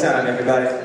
time, everybody.